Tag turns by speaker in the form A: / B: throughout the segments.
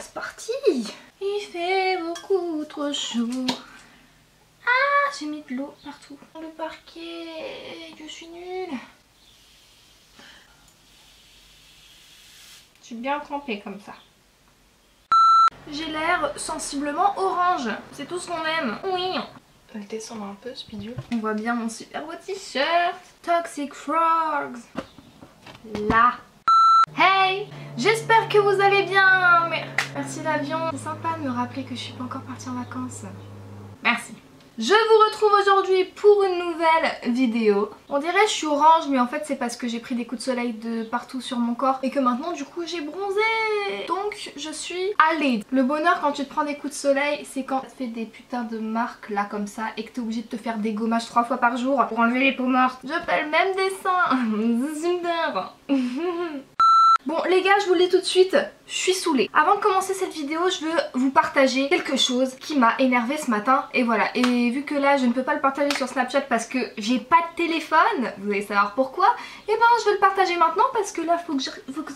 A: c'est parti Il fait beaucoup trop chaud. Ah, j'ai mis de l'eau partout. Le parquet, je suis nulle. Je suis bien trempée comme ça. J'ai l'air sensiblement orange. C'est tout ce qu'on aime. Oui.
B: Elle descend un peu bidule.
A: On voit bien mon super beau t-shirt. Toxic Frogs. Là. J'espère que vous allez bien Merci l'avion. C'est sympa de me rappeler que je suis pas encore partie en vacances. Merci. Je vous retrouve aujourd'hui pour une nouvelle vidéo. On dirait que je suis orange mais en fait c'est parce que j'ai pris des coups de soleil de partout sur mon corps et que maintenant du coup j'ai bronzé. Donc je suis allée. Le bonheur quand tu te prends des coups de soleil c'est quand tu fais des putains de marques là comme ça et que t'es obligé de te faire des gommages trois fois par jour pour enlever les peaux mortes. Je fais le même dessin. Bon les gars je vous le dis tout de suite, je suis saoulée. Avant de commencer cette vidéo je veux vous partager quelque chose qui m'a énervé ce matin et voilà. Et vu que là je ne peux pas le partager sur Snapchat parce que j'ai pas de téléphone, vous allez savoir pourquoi, et ben je veux le partager maintenant parce que là faut que je... Faut que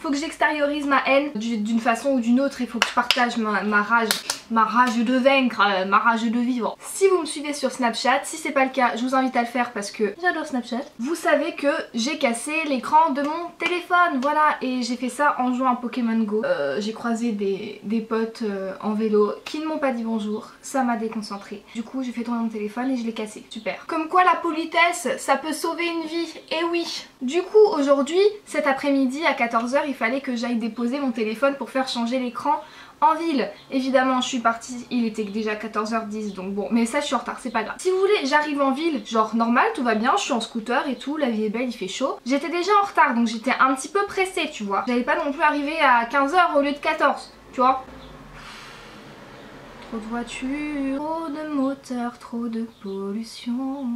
A: faut que j'extériorise ma haine d'une façon ou d'une autre, il faut que je partage ma, rage ma rage de vaincre, euh, ma rage de vivre. Si vous me suivez sur Snapchat, si c'est pas le cas, je vous invite à le faire parce que j'adore Snapchat. Vous savez que j'ai cassé l'écran de mon téléphone, voilà, et j'ai fait ça en jouant à Pokémon Go. Euh, j'ai croisé des, potes euh, en vélo qui ne m'ont pas dit bonjour, ça m'a déconcentré. Du coup, j'ai fait tourner mon téléphone et je l'ai cassé. Super. Comme quoi la politesse, ça peut sauver une vie. Et oui. Du coup, aujourd'hui, cet après-midi à 14h, il fallait que j'aille déposer mon téléphone pour faire changer l'écran en ville. Évidemment, je suis partie, il était déjà 14h10, donc bon, mais ça, je suis en retard, c'est pas grave. Si vous voulez, j'arrive en ville, genre normal, tout va bien, je suis en scooter et tout, la vie est belle, il fait chaud. J'étais déjà en retard, donc j'étais un petit peu pressée, tu vois. J'allais pas non plus arriver à 15h au lieu de 14, tu vois. Trop de voitures, trop de moteurs, trop de pollution.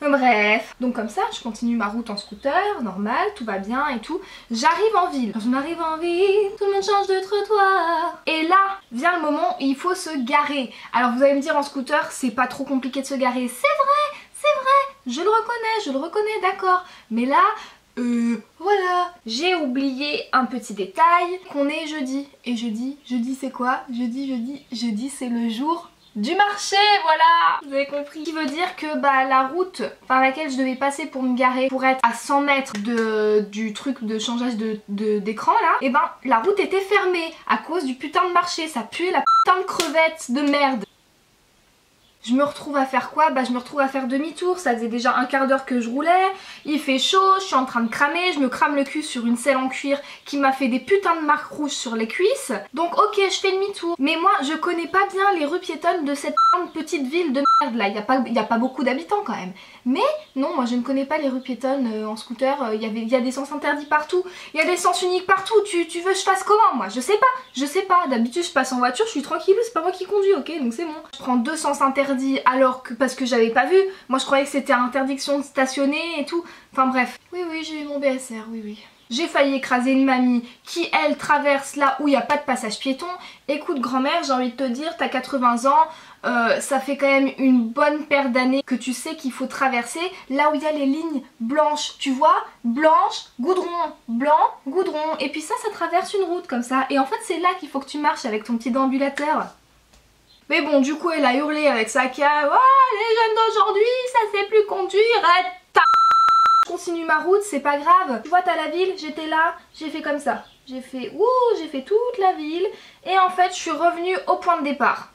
A: Bref, donc comme ça, je continue ma route en scooter, normal, tout va bien et tout. J'arrive en ville. Quand je m'arrive en ville, tout le monde change de trottoir. Et là, vient le moment où il faut se garer. Alors vous allez me dire en scooter, c'est pas trop compliqué de se garer. C'est vrai, c'est vrai, je le reconnais, je le reconnais, d'accord. Mais là, euh, voilà, j'ai oublié un petit détail qu'on est jeudi. Et jeudi, jeudi c'est quoi? Jeudi, jeudi, jeudi c'est le jour du marché, voilà. Vous avez compris. Qui veut dire que bah, la route par laquelle je devais passer pour me garer pour être à 100 mètres de, du truc de changeage d'écran de, là, et eh ben la route était fermée à cause du putain de marché, ça puait la putain de crevette de merde je me retrouve à faire quoi? Bah je me retrouve à faire demi-tour, ça faisait déjà un quart d'heure que je roulais, il fait chaud, je suis en train de cramer, je me crame le cul sur une selle en cuir qui m'a fait des putains de marques rouges sur les cuisses. Donc ok, je fais demi-tour. Mais moi, je connais pas bien les rues piétonnes de cette petite ville de merde là, il n'y a, pas, a pas beaucoup d'habitants quand même. Mais non, moi je ne connais pas les rues piétonnes euh, en scooter, il euh, y, y a des sens interdits partout, il y a des sens uniques partout, tu, tu veux que je fasse comment moi? Je sais pas, je sais pas, d'habitude je passe en voiture, je suis tranquille, c'est pas moi qui conduis, ok, donc c'est bon. Je prends deux sens interdits alors que parce que j'avais pas vu, moi je croyais que c'était interdiction de stationner et tout, enfin bref. Oui oui j'ai eu mon BSR, oui oui. J'ai failli écraser une mamie qui, elle, traverse là où il n'y a pas de passage piéton. Écoute, grand-mère, j'ai envie de te dire, t'as 80 ans, euh, ça fait quand même une bonne paire d'années que tu sais qu'il faut traverser là où il y a les lignes blanches, tu vois? Blanche, goudron, blanc, goudron. Et puis ça, ça traverse une route comme ça. Et en fait, c'est là qu'il faut que tu marches avec ton petit déambulateur. Mais bon, du coup, elle a hurlé avec sa cave. Oh, les jeunes d'aujourd'hui, ça sait plus conduire. Je continue ma route, c'est pas grave. Tu vois, t'as la ville, j'étais là, j'ai fait comme ça. J'ai fait, ouh, j'ai fait toute la ville. Et en fait, je suis revenue au point de départ.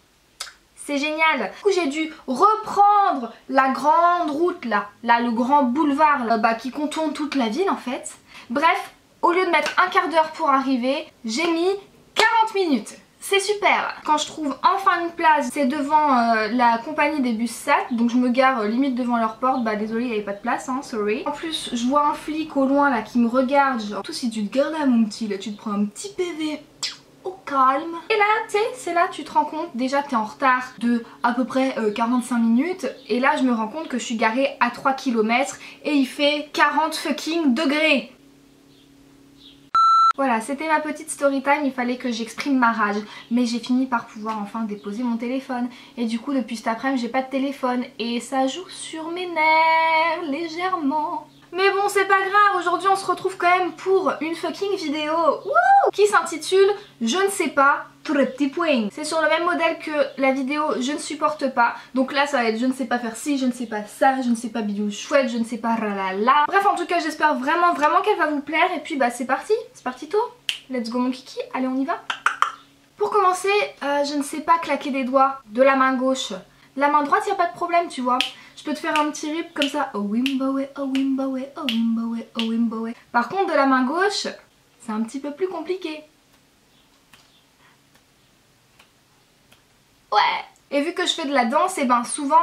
A: C'est génial. Du coup, j'ai dû reprendre la grande route là, là le grand boulevard bah, qui contourne toute la ville en fait. Bref, au lieu de mettre un quart d'heure pour arriver, j'ai mis 40 minutes. C'est super Quand je trouve enfin une place, c'est devant euh, la compagnie des bus SAT, donc je me gare euh, limite devant leur porte, bah désolé il n'y avait pas de place, hein, sorry. En plus, je vois un flic au loin là qui me regarde, genre, tout si tu te gardes là mon petit, là tu te prends un petit PV au calme. Et là, tu sais, c'est là tu te rends compte, déjà t'es en retard de à peu près 45 euh, minutes. Et là, je me rends compte que je suis garée à 3 km et il fait 40 fucking degrés. Voilà, c'était ma petite story time, il fallait que j'exprime ma rage. Mais j'ai fini par pouvoir enfin déposer mon téléphone. Et du coup, depuis cet après-midi, j'ai pas de téléphone. Et ça joue sur mes nerfs, légèrement. Mais bon, c'est pas grave, aujourd'hui on se retrouve quand même pour une fucking vidéo qui s'intitule Je ne sais pas, petit point. C'est sur le même modèle que la vidéo Je ne supporte pas. Donc là, ça va être Je ne sais pas faire ci, je ne sais pas ça, je ne sais pas bidou chouette, je ne sais pas ralala. Bref, en tout cas, j'espère vraiment, vraiment qu'elle va vous plaire. Et puis, bah, c'est parti, c'est parti tôt. Let's go, mon kiki. Allez, on y va. Pour commencer, euh, je ne sais pas claquer des doigts de la main gauche. La main droite, il a pas de problème, tu vois. Je peux te faire un petit rip comme ça. Oh oh oh oh. Par contre, de la main gauche, c'est un petit peu plus compliqué. Ouais. Et vu que je fais de la danse, et eh ben souvent,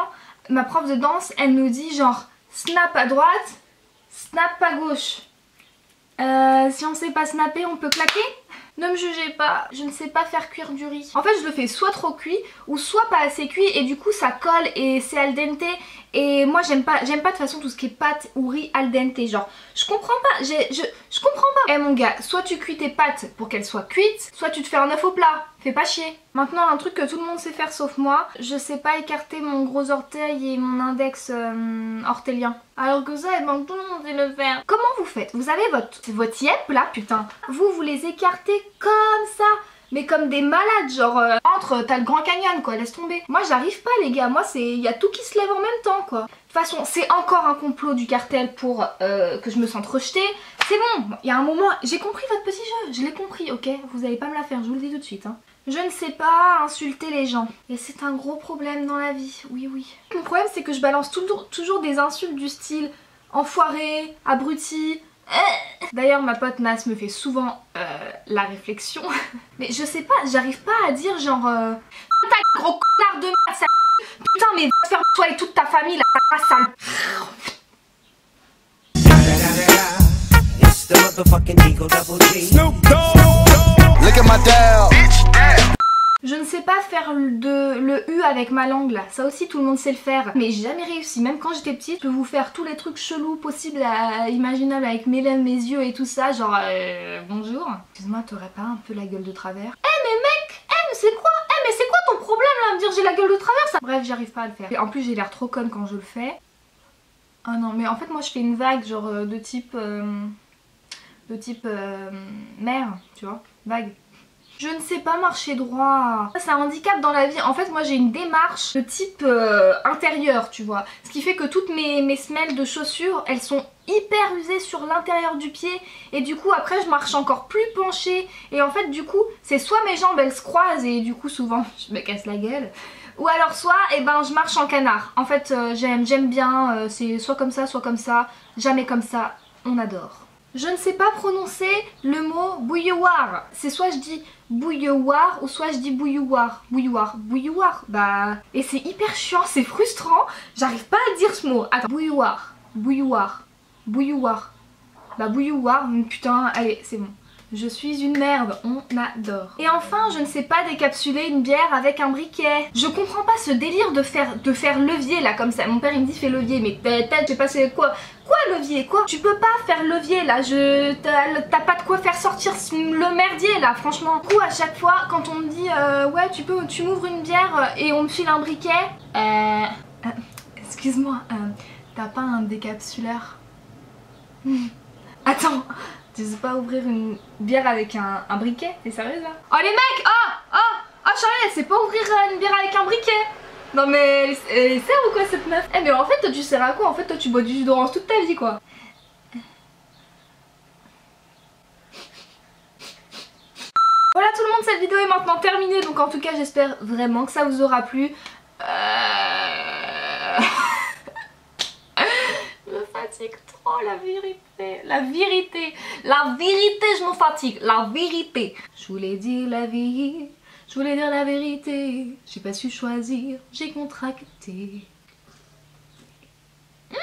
A: ma prof de danse, elle nous dit genre snap à droite, snap à gauche. Euh, si on sait pas snapper, on peut claquer? Ne me jugez pas, je ne sais pas faire cuire du riz. En fait je le fais soit trop cuit ou soit pas assez cuit et du coup ça colle et c'est al dente et moi j'aime pas j'aime pas de toute façon tout ce qui est pâte ou riz al dente genre je comprends pas je, je comprends pas. Eh mon gars soit tu cuis tes pâtes pour qu'elles soient cuites soit tu te fais un œuf au plat fais pas chier. Maintenant un truc que tout le monde sait faire sauf moi je sais pas écarter mon gros orteil et mon index euh, ortélien. Alors que ça eh ben, tout le monde sait le faire. Comment vous faites? Vous avez votre, votre yep là putain vous vous les écartez comme ça mais comme des malades, genre euh, entre, t'as le Grand Canyon quoi, laisse tomber. Moi j'arrive pas les gars, moi c'est, il y a tout qui se lève en même temps quoi. De toute façon, c'est encore un complot du cartel pour euh, que je me sente rejetée. C'est bon, il y a un moment, j'ai compris votre petit jeu, je l'ai compris, ok? Vous allez pas me la faire, je vous le dis tout de suite. Hein. Je ne sais pas insulter les gens. Et c'est un gros problème dans la vie, oui oui. Mon problème c'est que je balance toujours, toujours des insultes du style enfoiré, abruti, D'ailleurs ma pote Nas me fait souvent euh, la réflexion. Mais je sais pas, j'arrive pas à dire genre euh, Ta gros connard de merde ça... Putain mais va faire toi et toute ta famille là, ta sale Look at my je ne sais pas faire le U avec ma langue là, ça aussi tout le monde sait le faire. Mais j'ai jamais réussi, même quand j'étais petite, je peux vous faire tous les trucs chelous possibles, à, imaginables avec mes lèvres, mes yeux et tout ça, genre euh, bonjour. Excuse-moi, t'aurais pas un peu la gueule de travers? Eh mais mec, eh mais c'est quoi? Eh mais c'est quoi ton problème là, me dire j'ai la gueule de travers ça? Bref, j'arrive pas à le faire. en plus j'ai l'air trop conne quand je le fais. Ah non, mais en fait moi je fais une vague genre euh, de type... Euh, de type mère, tu vois, vague. Je ne sais pas marcher droit. C'est un handicap dans la vie. En fait, moi j'ai une démarche de type euh, intérieur, tu vois. Ce qui fait que toutes mes, semelles de chaussures, elles sont hyper usées sur l'intérieur du pied. Et du coup, après, je marche encore plus penchée. Et en fait, du coup, c'est soit mes jambes, elles se croisent et du coup, souvent, je me casse la gueule. Ou alors soit, eh ben, je marche en canard. En fait, euh, j'aime j'aime bien. Euh, c'est soit comme ça, soit comme ça. Jamais comme ça. On adore. Je ne sais pas prononcer le mot bouilloire. C'est soit je dis bouilloire ou soit je dis bouilloire. Bouilloire, bouilloire. Bah, et c'est hyper chiant, c'est frustrant. J'arrive pas à dire ce mot. Attends, bouilloire, bouilloire, bouilloire. Bah bouilloire, putain, allez, c'est bon. Je suis une merde, on adore. Et enfin, je ne sais pas décapsuler une bière avec un briquet. Je comprends pas ce délire de faire, de faire levier là comme ça. Mon père il me dit fais levier, mais peut-être j'ai passé quoi Quoi levier Quoi? Tu peux pas faire levier là, je t'as pas de quoi faire sortir le merdier là, franchement. Du coup, à chaque fois, quand on me dit euh, ouais, tu peux, tu m'ouvres une bière et on me file un briquet, euh, euh excuse-moi, euh, t'as pas un décapsuleur? Attends, tu sais pas ouvrir une bière avec un, briquet T'es sérieuse là? Oh les mecs Oh Oh Oh Charlie elle sait pas ouvrir une bière avec un briquet. Non mais elle, sert ou quoi cette meuf? Eh mais en fait toi tu sers à quoi? En fait toi tu bois du jus d'orange toute ta vie quoi. Voilà tout le monde cette vidéo est maintenant terminée. Donc en tout cas j'espère vraiment que ça vous aura plu. Euh... je me fatigue trop la vérité la vérité, la vérité, je m'en fatigue, la vérité. Je voulais dire la vie, je voulais dire la vérité, j'ai pas su choisir, j'ai contracté. Hmm?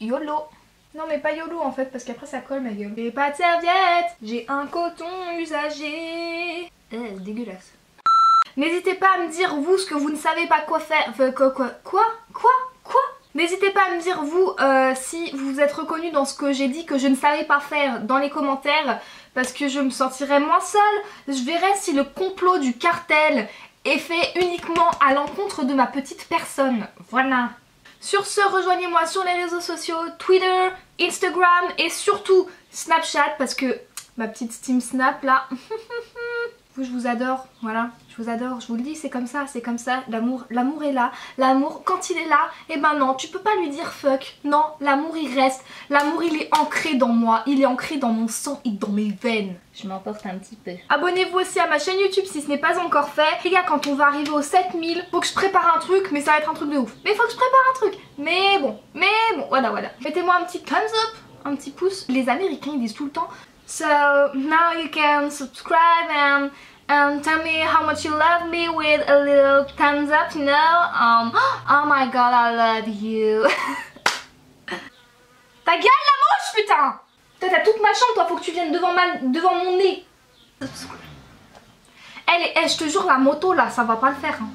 A: YOLO non mais pas YOLO en fait parce qu'après ça colle ma gueule. J'ai pas de serviette, j'ai un coton usagé. Eh, dégueulasse. N'hésitez pas à me dire vous ce que vous ne savez pas quoi faire. quoi quoi Quoi Quoi Quoi N'hésitez pas à me dire vous euh, si vous êtes reconnu dans ce que j'ai dit que je ne savais pas faire dans les commentaires parce que je me sentirais moins seule. Je verrai si le complot du cartel est fait uniquement à l'encontre de ma petite personne. Voilà. Sur ce, rejoignez-moi sur les réseaux sociaux, Twitter, Instagram et surtout Snapchat parce que ma petite Steam Snap là, vous je vous adore, voilà, je vous adore, je vous le dis, c'est comme ça, c'est comme ça, l'amour l'amour est là, l'amour quand il est là, et eh ben non, tu peux pas lui dire fuck, non, l'amour il reste, l'amour il est ancré dans moi, il est ancré dans mon sang et dans mes veines. Je m'emporte un petit peu. Abonnez-vous aussi à ma chaîne YouTube si ce n'est pas encore fait. Les gars, quand on va arriver aux 7000, faut que je prépare un truc, mais ça va être un truc de ouf. Mais faut que je prépare un truc, mais bon, mais bon, voilà, voilà. Mettez-moi un petit thumbs up, un petit pouce. Les Américains ils disent tout le temps, so now you can subscribe and and tell me how much you love me with a little thumbs up, you know? Um, oh my god, I love you. Ta gueule la moche, putain Toi, t'as toute ma chambre, toi, faut que tu viennes devant, ma, devant mon nez. Elle, elle, je te jure, la moto, là, ça va pas le faire. Hein.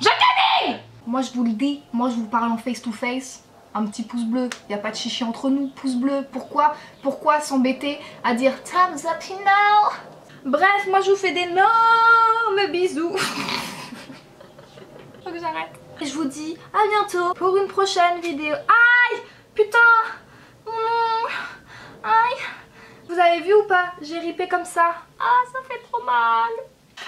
A: Je te dis Moi, je vous le dis, moi, je vous parle en face to face un petit pouce bleu. Il n'y a pas de chichi entre nous, pouce bleu. Pourquoi? Pourquoi s'embêter à dire thumbs up now Bref, moi je vous fais d'énormes bisous. Faut que j'arrête. Je vous dis à bientôt pour une prochaine vidéo. Aïe Putain Aïe Vous avez vu ou pas? J'ai ripé comme ça. Ah, ça fait trop mal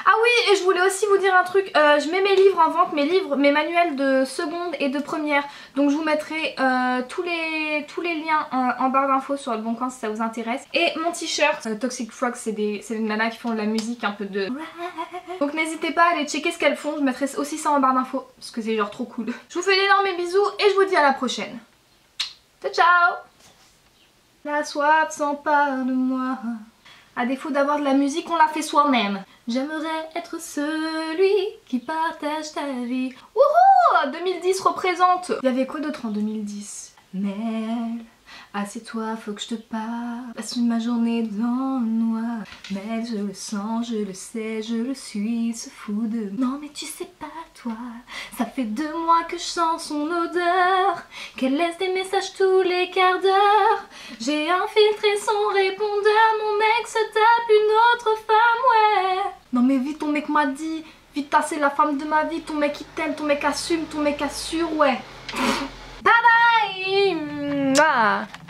A: ah oui, et je voulais aussi vous dire un truc, euh, je mets mes livres en vente, mes livres, mes manuels de seconde et de première. Donc je vous mettrai euh, tous, les, tous les liens en, barre d'infos sur le bon coin si ça vous intéresse. Et mon t-shirt, euh, Toxic Frog, c'est des, des nanas qui font de la musique un peu de... Donc n'hésitez pas à aller checker ce qu'elles font, je mettrai aussi ça en barre d'infos parce que c'est genre trop cool. Je vous fais d'énormes bisous et je vous dis à la prochaine. Ciao ciao La soif s'empare de moi. À défaut d'avoir de la musique, on la fait soi-même. J'aimerais être celui qui partage ta vie. Wouhou! 2010 représente. Il y avait quoi d'autre en 2010 Mel, Assieds-toi, faut que je te parle. Passe ma journée dans le noir. Mais je le sens, je le sais, je le suis, se fout de Non mais tu sais pas toi, ça fait deux mois que je sens son odeur. Qu'elle laisse des messages tous les quarts d'heure. J'ai infiltré son répondeur, mon mec se tape une autre femme, ouais. Non mais vite, ton mec m'a dit. Vite, c'est la femme de ma vie, ton mec il t'aime, ton mec assume, ton mec assure, ouais. Bye bye